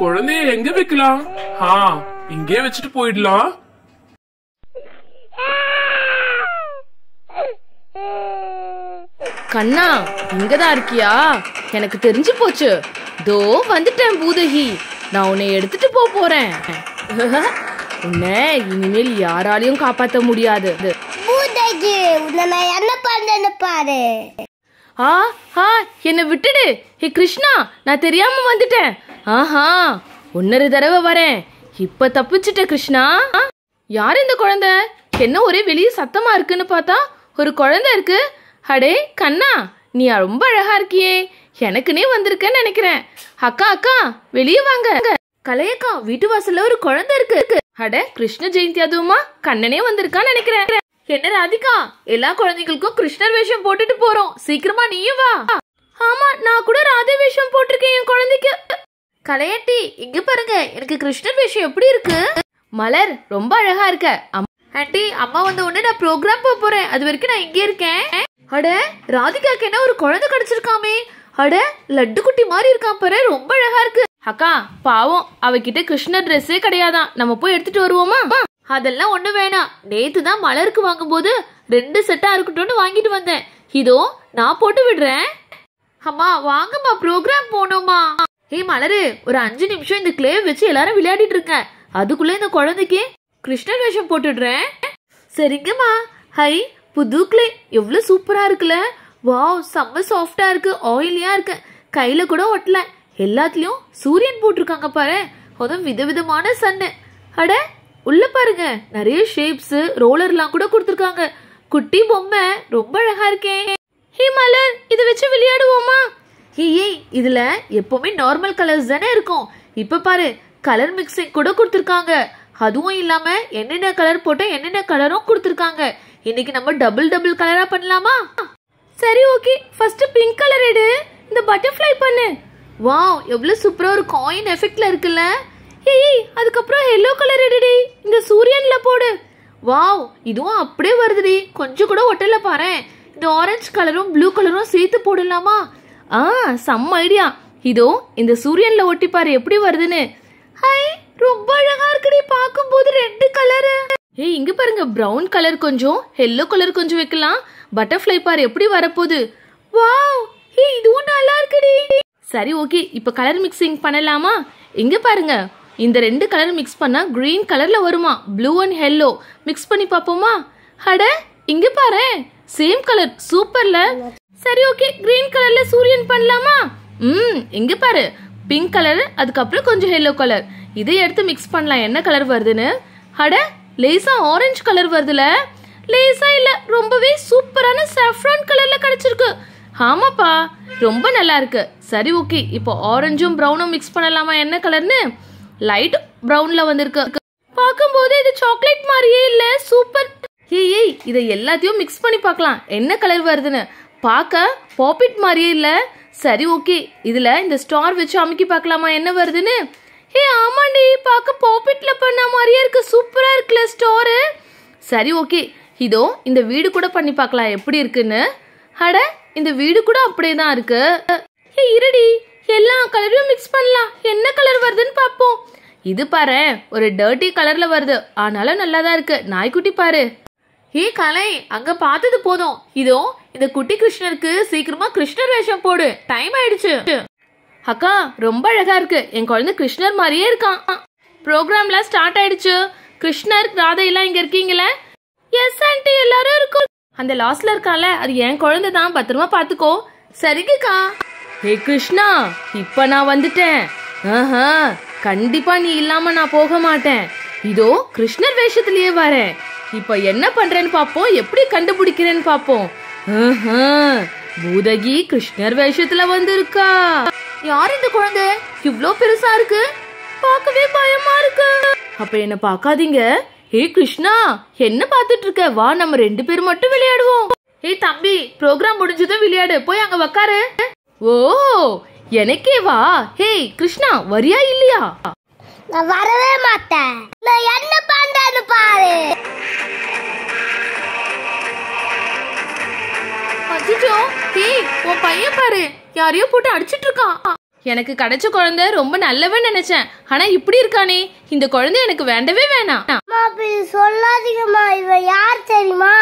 குழந்தைய எங்க வைக்கலாம்? ஆ இங்கே வச்சுட்டு போயிடலாம். கண்ணா இங்கதான் இருக்கியா? எனக்கு தெரிஞ்சு போச்சு. தோ வந்துட்டேன் பூதகி. நான் உன்னை எடுத்துட்டு போக போறேன். உன்னை இனிமேல் யாராலையும் காப்பாத்த முடியாது. பூதகி உன்னை நான் என்ன பண்றேன்னு பாரு. ஆ ஆ என்னை விட்டுடு. ஹே கிருஷ்ணா நான் தெரியாம வந்துட்டேன். ஆஹா ஒன்னொரு தடவை வரேன். இப்ப தப்பிச்சிட்ட கிருஷ்ணா. ஆ, யார் இந்த குழந்தை? என்ன ஒரே வெளியே சத்தமா இருக்குன்னு பார்த்தா ஒரு குழந்தை இருக்கு. அடே கண்ணா நீ ரொம்ப அழகா இருக்கியே. எனக்குனே வந்திருக்கேன்னு நினைக்கிறேன். அக்கா அக்கா வெளியே வாங்க. கலையக்கா வீட்டு வாசல்ல ஒரு குழந்தை இருக்கு. அட கிருஷ்ண ஜெயந்தி அதுவுமா? கண்ணனே வந்திருக்கான்னு நினைக்கிறேன். என்ன ராதிகா? எல்லா குழந்தைகளுக்கும் கிருஷ்ணர் வேஷம் போட்டுட்டு போறோம். சீக்கிரமா நீயும் வா. ஆமா நான் கூட ராதே வேஷம் போட்டிருக்கேன் என் குழந்தைக்கு. கலையாட்டி இங்க பாருங்க. எனக்கு கிருஷ்ணர் வேஷம் எப்படி இருக்கு? மலர் ரொம்ப அழகா இருக்க. ஆண்டி அம்மா வந்த உடனே நான் ப்ரோக்ராம் போக போறேன். அது வரைக்கும் நான் இங்கே இருக்கேன். அட ராதிகாக்கு என்ன ஒரு குழந்தை கிடைச்சிருக்காமே. அட லட்டு குட்டி மாதிரி இருக்கான் பாரு. ரொம்ப அழகா இருக்கு. அக்கா பாவம். அவகிட்ட கிருஷ்ணர் ட்ரெஸ்ஸே கிடையாதான். நம்ம போய் எடுத்துட்டு வருவோமா? அதெல்லாம் ஒண்ணு வேணாம். நேத்து தான் மலருக்கு வாங்கும்போது ரெண்டு செட்டா இருக்கட்டும்னு வாங்கிட்டு வந்தேன். இதோ நான் போட்டு விடுறேன். அம்மா வாங்கம்மா ப்ரோக்ராம் போனோமா ஏய் மலரு ஒரு அஞ்சு நிமிஷம் இந்த கிளே வச்சு எல்லாரும் விளையாடிட்டு இருக்க. அதுக்குள்ள இந்த குழந்தைக்கு கிருஷ்ணர் வேஷம் போட்டுடுறேன். சரிங்கம்மா. ஹை புது கிளே எவ்வளவு சூப்பரா இருக்குல்ல. வாவ் செம்ம சாஃப்டா இருக்கு ஆயிலியா இருக்கு. கையில கூட ஒட்டல. எல்லாத்துலயும் சூரியன் போட்டிருக்காங்க பாரு. அதுவும் விதவிதமான சன்னு அட உள்ள பாருங்க நிறைய ஷேப்ஸ் ரோலர்லாம் கூட கொடுத்துருக்காங்க. குட்டி பொம்மை ரொம்ப அழகா இருக்கே. ஹே மலர் இதை வச்சு விளையாடுவோமா? ஏய் இதுல எப்பவுமே நார்மல் கலர்ஸ் தானே இருக்கும். இப்ப பாரு கலர் மிக்சிங் கூட கொடுத்துருக்காங்க. அதுவும் இல்லாம என்னென்ன கலர் போட்டா என்னென்ன கலரும் கொடுத்துருக்காங்க. இன்னைக்கு நம்ம டபுள் டபுள் கலரா பண்ணலாமா? சரி ஓகே. ஃபர்ஸ்ட் பிங்க் கலர் எடு. இந்த பட்டர்ஃப்ளை பண்ணு. வாவ் எவ்வளவு சூப்பரா ஒரு காயின் எஃபெக்ட்ல இருக்குல்ல. ஏய் அதுக்கப்புறம் எல்லோ கலர் எடுடி இந்த சூரியன்ல போடு. வாவ் இதுவும் அப்படியே வருதுடி. கொஞ்சம் கூட ஒட்டல பாறேன். இந்த ஆரஞ்சு கலரும் ப்ளூ கலரும் சேர்த்து போடலாமா? ஆ செம்ம ஐடியா இதோ இந்த சூரியன்ல ஒட்டி பாரு எப்படி வருதுன்னு. ஹை ரொம்ப அழகா இருக்குடி பார்க்கும்போது ரெண்டு கலரு ஏய் இங்க பாருங்க பிரவுன் கலர் கொஞ்சம் எல்லோ கலர் கொஞ்சம் வைக்கலாம். பட்டர்ஃப்ளை பாரு எப்படி வரப்போகுது. வாவ் ஏய் இதுவும் நல்லா இருக்குடி. சரி ஓகே இப்போ கலர் மிக்சிங் பண்ணலாமா? இங்க பாருங்க. இந்த ரெண்டு கலர் மிக்ஸ் பண்ணால் க்ரீன் கலரில் வருமா? ப்ளூ அண்ட் ஹெல்லோ மிக்ஸ் பண்ணி பார்ப்போமா? அட இங்கே பாரு. சேம் கலர் சூப்பர்ல சரி ஓகே க்ரீன் கலரில் சூரியன் பண்ணலாமா? ம் இங்கே பாரு. பிங்க் கலர் அதுக்கப்புறம் கொஞ்சம் ஹெல்லோ கலர் இதை எடுத்து மிக்ஸ் பண்ணலாம். என்ன கலர் வருதுன்னு? அட லேசா ஆரஞ்சு கலர் வருதுல. லேசா இல்ல ரொம்பவே சூப்பரான சாஃப்ரான் கலர்ல கிடைச்சிருக்கு. ஆமாப்பா ரொம்ப நல்லா இருக்கு. சரி ஓகே இப்போ ஆரஞ்சும் ப்ரௌனும் மிக்ஸ் பண்ணலாமா? என்ன கலர்னு லைட் ப்ரௌன்ல வந்திருக்கு. பார்க்கும்போது இது சாக்லேட் மாதிரியே இல்ல சூப்பர் ஏய் ஏய் இதை எல்லாத்தையும் மிக்ஸ் பண்ணி பார்க்கலாம். என்ன கலர் வருதுன்னு. பார்க்க பாப்பிட் மாதிரியே இல்ல. சரி ஓகே இதுல இந்த ஸ்டார் வச்சு அமுக்கி பார்க்கலாமா? என்ன வருதுன்னு? ஏ ஆமாண்டி பார்க்க பாப்பிட்ல பண்ண மாதிரியே இருக்கு. சூப்பரா இருக்குல்ல ஸ்டோரு சரி ஓகே இதோ இந்த வீடு கூட பண்ணி பார்க்கலாம். எப்படி இருக்குன்னு? அட இந்த வீடு கூட அப்படியே தான் இருக்கு. ஏ இருடி. எல்லா கலரையும் மிக்ஸ் பண்ணலாம். என்ன கலர் வருதுன்னு பார்ப்போம். இது பாரு ஒரு டர்ட்டி கலர்ல வருது. ஆனாலும் நல்லா தான் இருக்கு. நாய்க்குட்டி பாரு. ஏ கலை அங்க பார்த்தது போதும். இதோ இந்த குட்டி கிருஷ்ணருக்கு சீக்கிரமா கிருஷ்ணர் வேஷம் போடு. டைம் ஆயிடுச்சு. அக்கா ரொம்ப அழகா இருக்கு. என் குழந்தை கிருஷ்ணர் மாதிரியே இருக்கான். ப்ரோக்ராம்லாம் ஸ்டார்ட் ஆயிடுச்சு. கிருஷ்ணர் ராதை எல்லாம் இங்க இருக்கீங்களே? எஸ் ஆண்டி எல்லாரும் இருக்கும். அந்த லாஸ்ட்ல இருக்கால அது என் குழந்தை தான் பத்திரமா பாத்துக்கோ சரிங்கக்கா. ஹே கிருஷ்ணா இப்ப நான் வந்துட்டேன். ஆஹா கண்டிப்பா நீ இல்லாம நான் போக மாட்டேன். இதோ கிருஷ்ணர் வேஷத்திலேயே வரேன். இப்ப என்ன பண்றேன்னு பாப்போம் எப்படி கண்டுபிடிக்கிறேன்னு பாப்போம். பூதகி கிருஷ்ணர் வேஷத்துல வந்திருக்கா. யார் இந்த குழந்தை? இவ்ளோ பெருசா இருக்கு. பார்க்கவே பயமா இருக்கு. அப்ப என்ன பார்க்காதீங்க. ஹே கிருஷ்ணா என்ன பாத்துட்டு இருக்க வா நம்ம ரெண்டு பேரும் மட்டும் விளையாடுவோம். ஏய் தம்பி ப்ரோக்ராம் முடிஞ்சதும் விளையாடு. போய் அங்க உக்காரு. ஓ எனக்கே வா. ஹேய் கிருஷ்ணா வரியா இல்லையா? நான் வரவே மாட்டேன். நான் என்ன பண்றேன்னு பாரு. அச்சோ ஹேய் உன் பையன் பாரு. யாரையோ போட்டு அடிச்சிட்டு இருக்கான். எனக்கு கிடைச்ச குழந்தை ரொம்ப நல்லவன் நினைச்சேன். ஆனா இப்படி இருக்கானே. இந்த குழந்தை எனக்கு வேண்டவே வேணாம். சொல்லாதீங்கம்மா. இவன் யார் தெரியுமா?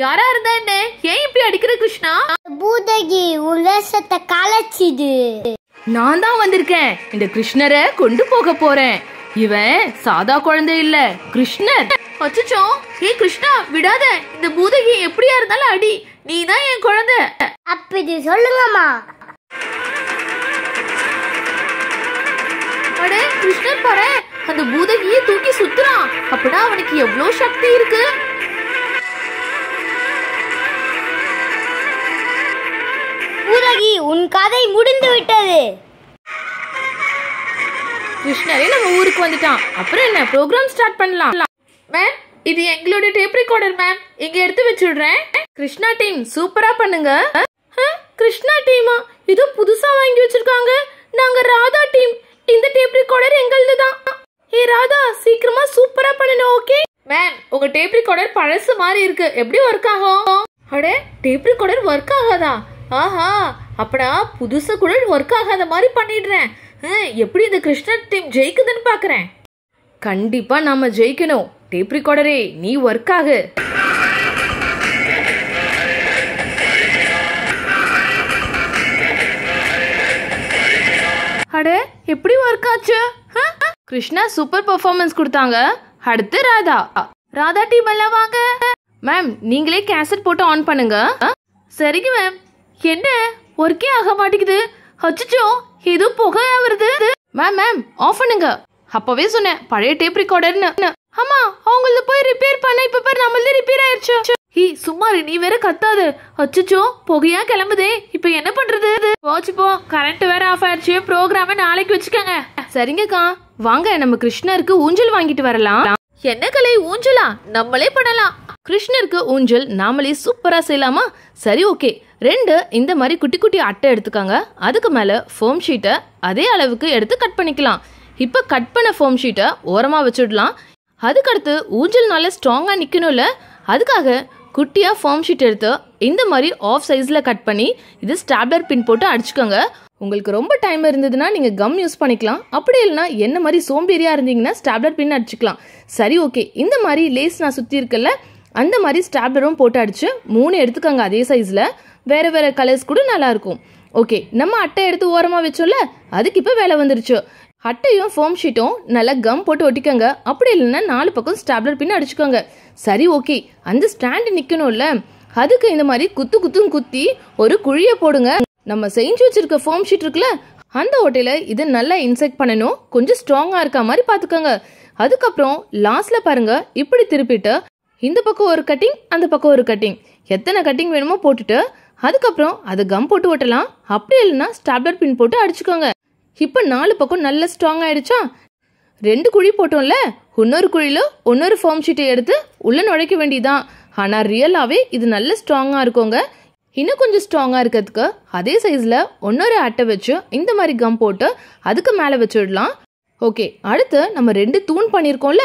யாரா இருந்தா என்ன? ஏன் இப்படி அடிக்கிற கிருஷ்ணா? பூதகி உன் வேஷத்தை கலைச்சிது நான் தான் வந்திருக்கேன். இந்த கிருஷ்ணரை கொண்டு போக போறேன். இவன் சாதா குழந்தை இல்ல கிருஷ்ணர். அச்சச்சோ ஏ கிருஷ்ணா விடாத. இந்த பூதகி எப்படியா இருந்தாலும் அடி. நீ தான் என் குழந்தை. அப்படி சொல்லுங்கம்மா. அட கிருஷ்ணர் பாரு. அந்த பூதகியை தூக்கி சுத்துறான். அப்படின்னா அவனுக்கு எவ்வளவு சக்தி இருக்கு? பூதகி உன் கதை முடிந்து விட்டது. கிருஷ்ணரே நம்ம ஊருக்கு வந்துட்டான். அப்புறம் என்ன ப்ரோக்ராம் ஸ்டார்ட் பண்ணலாம். மேம் இது எங்களோட டேப் ரெக்கார்டர் மேம் இங்க எடுத்து வச்சுடுறேன். கிருஷ்ணா டீம் சூப்பரா பண்ணுங்க. கிருஷ்ணா டீமா இது புதுசா வாங்கி வச்சிருக்காங்க. நாங்க ராதா டீம் இந்த டேப் ரெக்கார்டர் எங்களது தான் ஏ ராதா சீக்கிரமா சூப்பரா பண்ணணும் ஓகே மேம் உங்க டேப் ரெக்கார்டர் பழசு மாதிரி இருக்கு. எப்படி ஒர்க் ஆகும்? அட டேப் ரெக்கார்டர் ஒர்க் ஆகாதா? ஆஹா அப்படா புதுசு குழல் ஒர்க் ஆகாத மாதிரி பண்ணிடுறேன். எப்படி இந்த கிருஷ்ணர் டீம் ஜெயிக்குதுன்னு பாக்குறேன். கண்டிப்பா நாம ஜெயிக்கணும். டேப் ரிகார்டரே நீ ஒர்க் ஆகு. அட எப்படி ஒர்க் ஆச்சு? கிருஷ்ணா சூப்பர் பெர்ஃபார்மன்ஸ் கொடுத்தாங்க. அடுத்து ராதா. ராதா டீம் எல்லாம் வாங்க. மேம் நீங்களே கேசட் போட்டு ஆன் பண்ணுங்க. சரிங்க மேம் என்ன? ஒர்க்கே ஆக மாட்டேங்குது. அச்சச்சோ ஏதோ புகையா வருது. மேம் மேம் ஆஃப் பண்ணுங்க. அப்பவே சொன்னேன் பழைய டேப் ரெக்கார்டர்னு ஆமா அவங்களது போய் ரிப்பேர் பண்ண இப்ப பாரு நம்மளது ரிப்பேர் ஆயிடுச்சு ஹீ சும்மா இரு, நீ வேற கத்தாது. அச்சச்சோ புகையா கிளம்புதே. இப்ப என்ன பண்றது? போச்சு போ கரண்ட் வேற ஆஃப் ஆயிடுச்சு ப்ரோக்ராம நாளைக்கு வச்சுக்கோங்க. சரிங்கக்கா. வாங்க நம்ம கிருஷ்ணருக்கு ஊஞ்சல் வாங்கிட்டு வரலாம். என்ன கலை ஊஞ்சலா? நம்மளே பண்ணலாம். கிருஷ்ணருக்கு ஊஞ்சல் நாமளே சூப்பரா செய்யலாமா? சரி ஓகே ரெண்டு இந்த மாதிரி குட்டி குட்டி அட்டை எடுத்துக்காங்க. அதுக்கு மேலே ஃபோம் ஷீட்டை அதே அளவுக்கு எடுத்து கட் பண்ணிக்கலாம். இப்போ கட் பண்ண ஃபோம் ஷீட்டை ஓரமாக வச்சுடலாம். அதுக்கடுத்து ஊஞ்சல் நல்லா ஸ்ட்ராங்காக நிக்கணும்ல. அதுக்காக குட்டியாக ஃபார்ம் ஷீட் எடுத்து இந்த மாதிரி ஆஃப் சைஸில் கட் பண்ணி இது ஸ்டாப்லர் பின் போட்டு அடிச்சுக்கோங்க. உங்களுக்கு ரொம்ப டைம் இருந்ததுன்னா நீங்கள் கம் யூஸ் பண்ணிக்கலாம். அப்படி இல்லைன்னா என்ன மாதிரி சோம்பேறியாக இருந்தீங்கன்னா ஸ்டாப்லர் பின் அடிச்சுக்கலாம். சரி ஓகே இந்த மாதிரி லேஸ் நான் சுற்றி இருக்கல அந்த மாதிரி ஸ்டாப்லரும் போட்டு அடிச்சு மூணு எடுத்துக்கோங்க அதே சைஸில் வேறு வேறு கலர்ஸ் கூட நல்லாயிருக்கும். ஓகே நம்ம அட்டை எடுத்து ஓரமாக வச்சோம்ல அதுக்கு இப்போ வேலை வந்துருச்சு. அட்டையும் ஃபோம் ஷீட்டும் நல்லா கம் போட்டு ஒட்டிக்கோங்க. அப்படி இல்லைன்னா நாலு பக்கம் ஸ்டாப்லர் பின் அடிச்சுக்கோங்க. சரி ஓகே அந்த ஸ்டாண்டு நிற்கணும்ல அதுக்கு இந்த மாதிரி குத்து குத்தும் குத்தி ஒரு குழியை போடுங்க. நம்ம செஞ்சு வச்சிருக்க ஃபோம் ஷீட் இருக்குல்ல அந்த ஓட்டையில் இதை நல்லா இன்செக்ட் பண்ணணும். கொஞ்சம் ஸ்ட்ராங்காக இருக்க மாதிரி பார்த்துக்கோங்க. அதுக்கப்புறம் லாஸ்ட்ல பாருங்க இப்படி திருப்பிட்டு இந்த பக்கம் ஒரு கட்டிங் அந்த பக்கம் ஒரு கட்டிங் எத்தனை கட்டிங் வேணுமோ போட்டுட்டு அதுக்கப்புறம் அதை கம் போட்டு ஒட்டலாம். அப்படி இல்லைன்னா ஸ்டாப்லர் பின் போட்டு அடிச்சுக்கோங்க. இப்போ நாலு பக்கம் நல்ல ஸ்ட்ராங் ஆயிடுச்சா? ரெண்டு குழி போட்டோம்ல இன்னொரு குழியில இன்னொரு ஃபார்ம் ஷீட்டை எடுத்து உள்ளே நுழைக்க வேண்டியதான் ஆனால் ரியலாகவே இது நல்ல ஸ்ட்ராங்காக இருக்குங்க. இன்னும் கொஞ்சம் ஸ்ட்ராங்காக இருக்கிறதுக்கு அதே சைஸில் இன்னொரு அட்டை வச்சு இந்த மாதிரி கம் போட்டு அதுக்கு மேலே வச்சுடலாம். ஓகே அடுத்து நம்ம ரெண்டு தூண் பண்ணியிருக்கோம்ல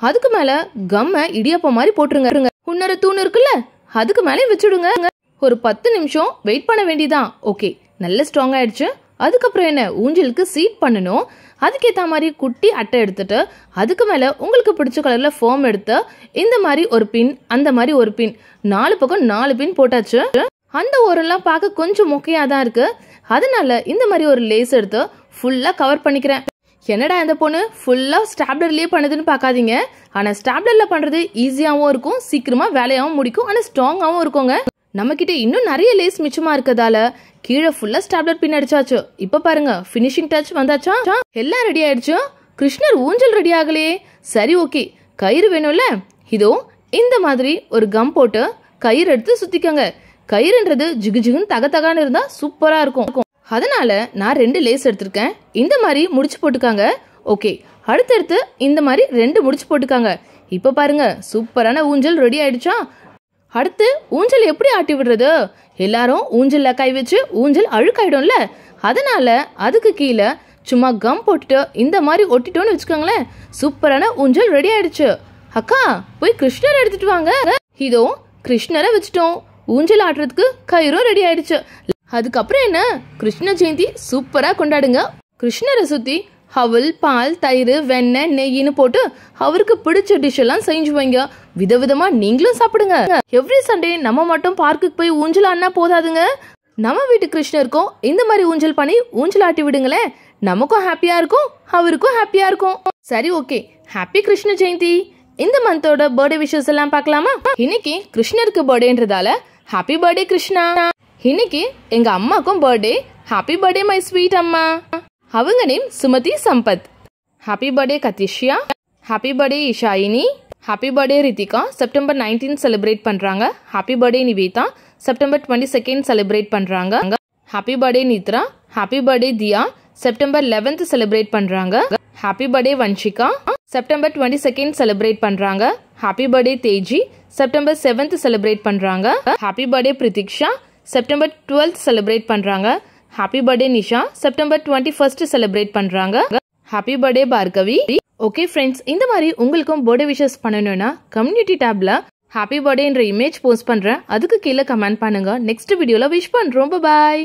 அதுக்கு மேலே கம்மை இடியப்பம் மாதிரி போட்டுருங்க. இன்னொரு தூண் இருக்குல்ல அதுக்கு மேலே வச்சுடுங்க. ஒரு பத்து நிமிஷம் வெயிட் பண்ண வேண்டிதான். ஓகே நல்ல ஸ்ட்ராங் ஆயிடுச்சு. அதுக்கப்புறம் என்ன ஊஞ்சலுக்கு சீட் பண்ணணும். அதுக்கேற்ற மாதிரி குட்டி அட்டை எடுத்துட்டு அதுக்கு மேலே உங்களுக்கு பிடிச்ச கலரில் ஃபோம் எடுத்து இந்த மாதிரி ஒரு பின் அந்த மாதிரி ஒரு பின் நாலு பக்கம் நாலு பின் போட்டாச்சு. அந்த ஓரெல்லாம் பார்க்க கொஞ்சம் மொக்கையாக தான் இருக்கு. அதனால இந்த மாதிரி ஒரு லேஸ் எடுத்து ஃபுல்லாக கவர் பண்ணிக்கிறேன். என்னடா இந்த பொண்ணு ஃபுல்லாக ஸ்டாப்லர்லேயே பண்ணுதுன்னு பார்க்காதீங்க. ஆனால் ஸ்டாப்லரில் பண்ணுறது ஈஸியாகவும் இருக்கும் சீக்கிரமாக வேலையாகவும் முடிக்கும் ஆனால் ஸ்ட்ராங்காகவும் இருக்குங்க. நம்மக்கிட்ட இன்னும் நிறைய லேஸ் மிச்சமா இருக்கதால கீழே ஃபுல்லா ஸ்டாப்லர் பின் அடிச்சாச்சு. இப்ப பாருங்க ஃபினிஷிங் டச் வந்தாச்சா? எல்லாம் ரெடி ஆயிடுச்சு. கிருஷ்ணர் ஊஞ்சல் ரெடி ஆகலையே சரி ஓகே கயிறு வேணும்ல? இதோ இந்த மாதிரி ஒரு கம் போட்டு கயிறு எடுத்து சுத்திக்கோங்க. கயிறுன்றது ஜிகு ஜிகுன்னு தக தகான்னு இருந்தா சூப்பரா இருக்கும். அதனால நான் ரெண்டு லேஸ் எடுத்திருக்கேன். இந்த மாதிரி முடிச்சு போட்டுக்காங்க. ஓகே அடுத்தடுத்து இந்த மாதிரி ரெண்டு முடிச்சு போட்டுக்காங்க. இப்ப பாருங்க சூப்பரான ஊஞ்சல் ரெடி ஆயிடுச்சா? அடுத்து ஊஞ்சல் எப்படி ஆட்டி விடுறது? எல்லாரும் ஊஞ்சலில் கை வச்சு ஊஞ்சல் அழுக்காயிடும்ல. அதனால அதுக்கு கீழே சும்மா கம் போட்டுட்டு இந்த மாதிரி ஒட்டிட்டோன்னு வச்சுக்கோங்களேன். சூப்பரான ஊஞ்சல் ரெடி ஆயிடுச்சு. அக்கா போய் கிருஷ்ணர் எடுத்துட்டு வாங்க. இதோ கிருஷ்ணரை வச்சுட்டோம். ஊஞ்சல் ஆட்டுறதுக்கு கயிறும் ரெடி ஆயிடுச்சு. அதுக்கப்புறம் என்ன? கிருஷ்ண ஜெயந்தி சூப்பரா கொண்டாடுங்க. கிருஷ்ணரை சுத்தி ஹவல் பால் தயிர் வெண்ணெய் நெய்னு போட்டு அவருக்கு பிடிச்ச டிஷ் எல்லாம் செஞ்சு வைங்க. விதவிதமா நீங்களும் சாப்பிடுங்க. எவ்ரி சண்டே நம்ம மட்டும் பார்க்குக்கு போய் ஊஞ்சல் ஆடினா போதாதுங்க. நம்ம வீட்டு கிருஷ்ணருக்கும் இந்த மாதிரி ஊஞ்சல் பண்ணி ஊஞ்சல் ஆட்டி விடுங்களேன். நமக்கும் ஹாப்பியா இருக்கும் அவருக்கும் ஹாப்பியா இருக்கும். சரி ஓகே ஹாப்பி கிருஷ்ண ஜெயந்தி. இந்த மந்தோட பர்த்டே விஷஸ் எல்லாம் பார்க்கலாமா? இன்னைக்கு கிருஷ்ணருக்கு பர்த்டேன்றதால ஹாப்பி பர்த்டே கிருஷ்ணா. இன்னைக்கு எங்க அம்மாக்கும் birthday happy birthday my sweet அம்மா. அவங்க name Sumathi Sampath. Happy birthday Kathishya happy birthday Ishayini happy birthday Rithika September nineteen celebrate பண்ணுறாங்க happy birthday Nivetha September twenty second celebrate பண்ணுறாங்க happy birthday Nithra happy birthday Diya September eleventh celebrate பண்ணுறாங்க happy birthday Vanshika September twenty second celebrate பண்ணுறாங்க happy birthday Teji September seventh celebrate பண்ணுறாங்க happy birthday Pratiksha September twelfth celebrate பண்ணுறாங்க happy birthday Nisha September twenty first celebrate பண்றாங்க. Happy birthday Bhargavi okay friends இந்த மாதிரி உங்களுக்கும் birthday wishes பண்ணணும்னா community டேப்ல happy பர்த்டேன்ற இமேஜ் போஸ்ட் பண்றேன். அதுக்கு கீழே கமெண்ட் பண்ணுங்க. நெக்ஸ்ட் வீடியோல விஷ் பண்றோம். பாய்